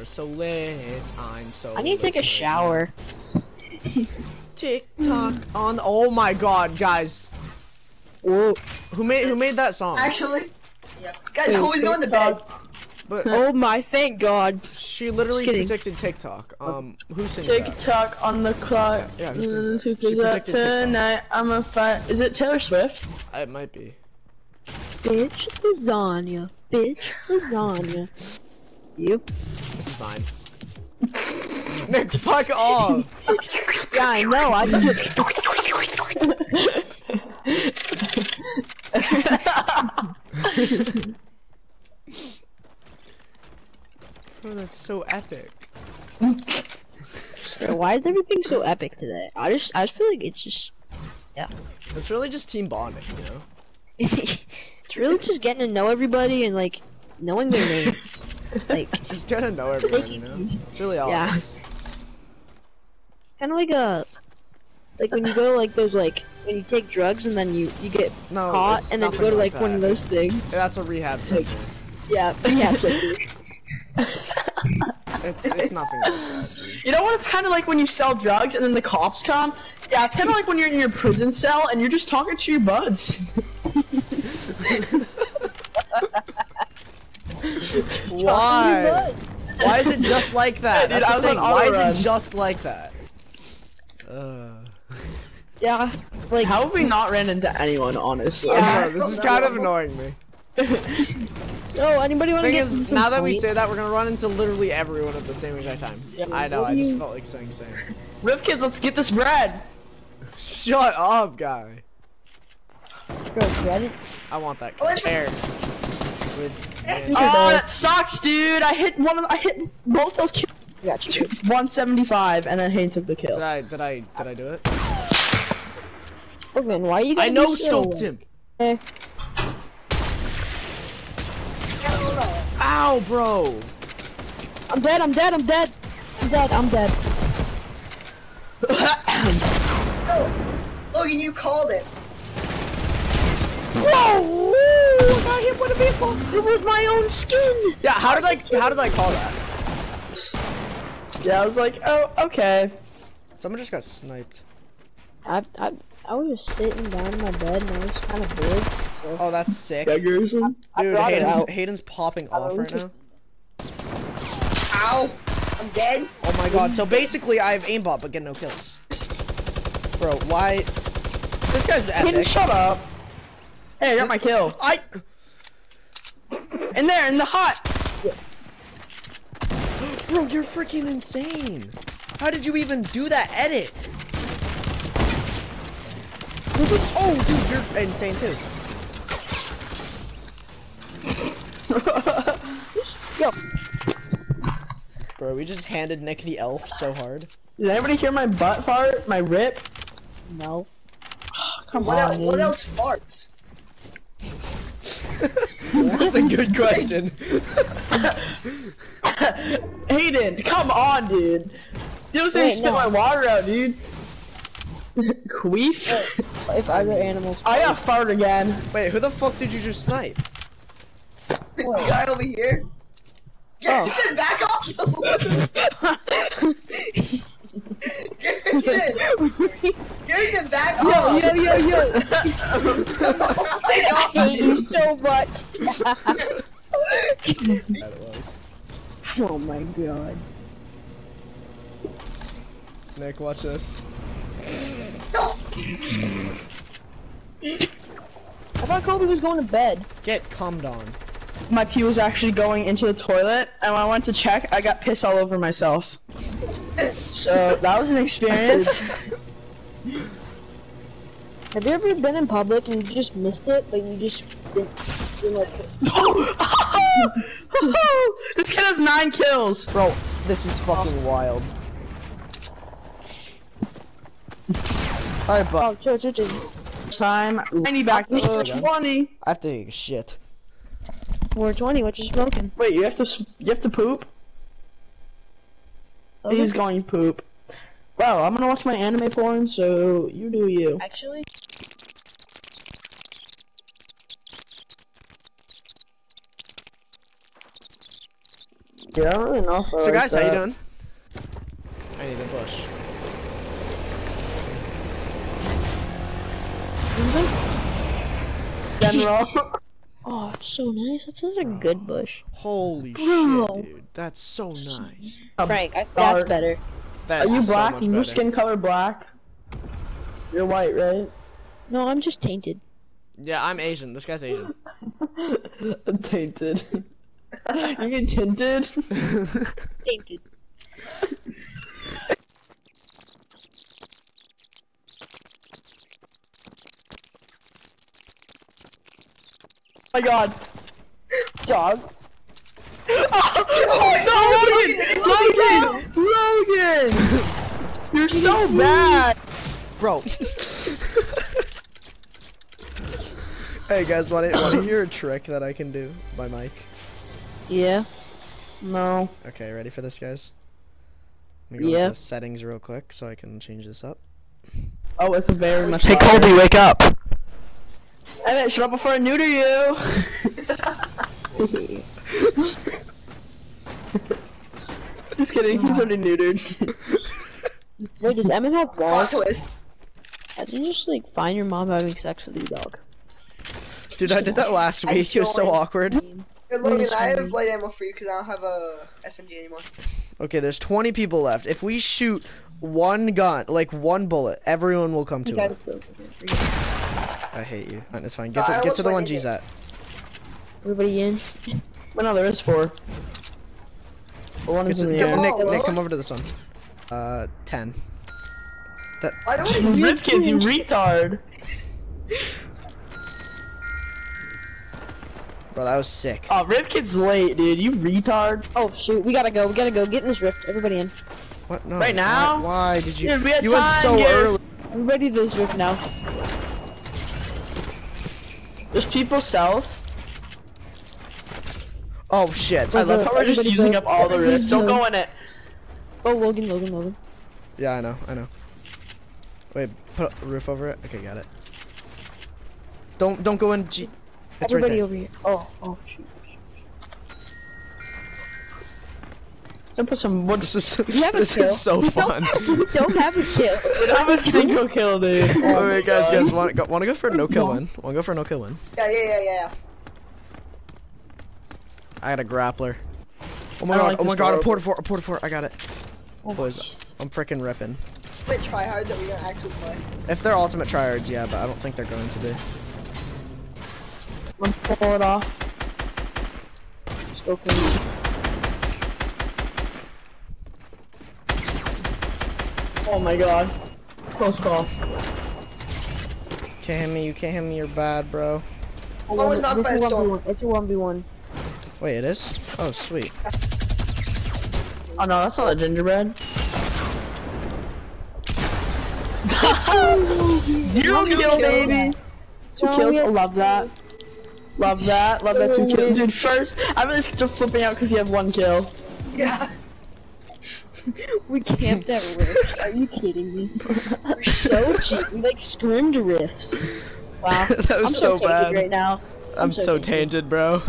We're so lit. I'm so. I need to take a shower. Tick tock on. Oh my god, guys. Whoa. Who made who made that song? Actually, yeah. Guys, who's going to bed? But Oh my, thank God. she literally predicted TikTok. Um, who sings that? TikTok on the clock. Yeah, who sings that? She goes out TikTok. tonight? I'm a fight. Is it Taylor Swift? It might be. Bitch lasagna. Bitch lasagna. You? This is fine. Nick, fuck off. Yeah, I know. I just. Oh, that's so epic. Bro, why is everything so epic today? I just, I just feel like it's just. Yeah. It's really just team bonding, you know. it's really just getting to know everybody and like knowing their names. Like Just gotta know everyone, you know. It's really all. Yeah. kind of like a like when you go to like those like when you take drugs and then you you get No, caught and then you go to like, one of those It's- things. That's a rehab center. Yeah, yeah. absolutely. It's it's nothing like that. dude. You know what? It's kind of like when you sell drugs and then the cops come. Yeah, it's kind of like when you're in your prison cell and you're just talking to your buds. Why? Why is it just like that? Dude, That's I the was thing. on Why auto is it just like that? Uh. Yeah, like How have we not ran into anyone, honestly? I don't know, this is kind of annoying me. oh, anybody want to Thing get is, some now that we say that, we're gonna run into literally everyone at the same exact time. Yeah, I know. I do just felt like saying same. Rip kids, let's get this bread. Shut up, guy. Bro, get it? I want that Oh, it's- carrot. With Oh, that sucks, dude. I hit one of I hit both those kills. Got you. 175, and then Hayden took the kill. did. I did I did I do it? Oh why are you? I gotta no scoped him. Eh. Ow, bro. I'm dead. I'm dead. I'm dead. I'm dead. I'm dead. Oh, Logan, you called it. Whoa! I got hit with a baseball. It was my own skin. Yeah, how did I how did I call that? yeah, I was like, oh, okay. Someone just got sniped. I I I was just sitting down in my bed and I was kind of bored. So Oh, that's sick. Beggars. Dude, I brought it Hayden's. Hayden's popping off right now. Ow. I'm dead. Oh my god, so basically I have aimbot but get no kills. Bro, why? This guy's epic. Hayden, shut up. Hey, I got my kill. I. In there, in the hot. Bro, you're freaking insane. How did you even do that edit? Oh, dude, you're insane too. Yo. Bro, we just handed Nick the elf so hard. Did anybody hear my butt fart? My rip? no. Come What, on. else, what else farts? That's a good question. Hayden, come on, dude. You was gonna Wait, spit no. my water out, dude. Queef? If other animals. I got fart again. Wait, who the fuck did you just snipe? The guy over here. Garrison, oh. back off! Garrison! Garrison, back off! yo, yo, yo! I Back hate you so much. That was. oh my god. Nick, watch this. I thought Kobe was going to bed. Get cummed on. My pee was actually going into the toilet, and when I went to check, I got piss all over myself. So that was an experience. Have you ever been in public and you just missed it, but you just didn't, didn't like this kid has nine kills. Bro, this is fucking wild. Alright, but Oh, chill, chill, chill. Time 90 back to Uh, 20. I think to take a shit. 420, what you smoking? Wait, you have to you have to poop? He's going poop. Wow, I'm gonna watch my anime porn, so you do you. Actually, Dude, I don't really know if I So like guys, how you doing? I need a bush. General. Oh, it's so nice. That sounds like a good bush. Holy Bro. shit, dude. That's so nice. Frank, I, dark. that's better. That Are you black? much Is your skin color black? You're white, right? No, I'm just tainted. Yeah, I'm Asian. This guy's Asian. Tainted. you mean tinted? Tainted. Oh my god. Dog. oh, no, Logan! Logan! Logan! You're so bad! Bro. hey guys, wanna, wanna hear a trick that I can do by Mike? Yeah. No. Okay, ready for this, guys? Let me go Yeah. into settings real quick so I can change this up. Oh, it's very much Hey, louder. Colby, wake up! Emmett, shut up before I neuter you! Just kidding, he's already neutered. Wait, does Emmett have Plot balls? twist. How did you just like find your mom having sex with your dog? Dude, I did that last week. It was so joined. awkward. Hey, Logan, I have one. light ammo for you because I don't have a SMG anymore. Okay, there's 20 people left. If we shoot one gun, like one bullet, everyone will come to it. I hate you. Fine, It's fine. Get, the, get to the one went G's at. Everybody in? But no, there is four. But one is in the air. Nick, Nick, come over to this one. Uh, 10. That, I don't want to Rip kids, you retard! bro, that was sick. Oh, Rip kid's late, dude. You retard. Oh shoot, we gotta go. We gotta go. Get in this rift. Everybody in. What? No. Right now? Why, did you? Dude, we had you went time, so yes. early. Everybody to this rift now. There's people south. Oh shit. I love how we're just using go. up all the Everybody rifts. Don't go. go in it. Oh, Logan, Logan, Logan. Yeah, I know. I know. Wait, put a roof over it. Okay, got it. Don't don't go in. G. It's right Everybody there. over here. Oh, oh shoot. Don't put some wood. This is You have a this is so We fun. Don't, we don't have a kill. I have a single kill, dude. Oh, wait, guys, guys, want go, want to go for a no kill win? Want to go for a no kill win? Yeah, yeah, yeah, yeah. I got a grappler. Oh my I god! like oh my this god! A door. porta fort! A porta fort! I got it. Oh, Boys, I'm freaking ripping. Wait, try hard that we gonna actually play. If they're ultimate tryhards, yeah, but I don't think they're going to be. I'm gonna pull it off. Let's go crazy. Oh my god. Close call. Can't hit me! You can't hit me! You're bad, bro. Oh, it's not This by is the storm. 1v1. It's a 1v1. Wait, it is? Oh, sweet. Oh no, that's not a gingerbread. Zero kill, baby. Two No, kills. we- Love that. Love that. Love that two No, kills. Dude, first, I'm really are flipping out because you have one kill. Yeah. We camped at rifts. Are you kidding me? We're so cheap. We like scrimmed rifts. Wow. that was I'm so so, tainted bad. right now. I'm, so so tainted. tainted, bro.